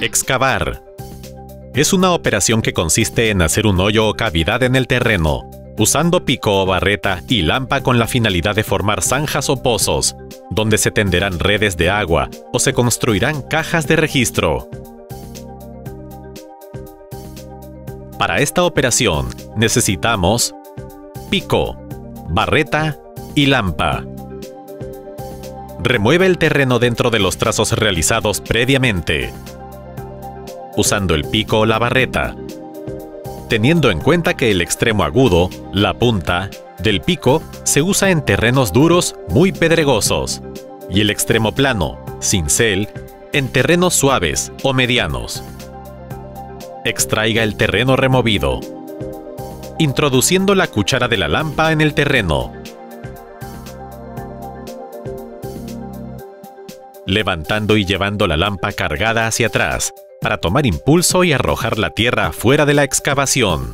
Excavar. Es una operación que consiste en hacer un hoyo o cavidad en el terreno, usando pico o barreta y lampa con la finalidad de formar zanjas o pozos, donde se tenderán redes de agua o se construirán cajas de registro. Para esta operación necesitamos pico, barreta y lampa. Remueve el terreno dentro de los trazos realizados previamente, usando el pico o la barreta, teniendo en cuenta que el extremo agudo, la punta, del pico se usa en terrenos duros muy pedregosos, y el extremo plano, cincel, en terrenos suaves o medianos. Extraiga el terreno removido, introduciendo la cuchara de la lampa en el terreno. Levantando y llevando la lampa cargada hacia atrás para tomar impulso y arrojar la tierra fuera de la excavación.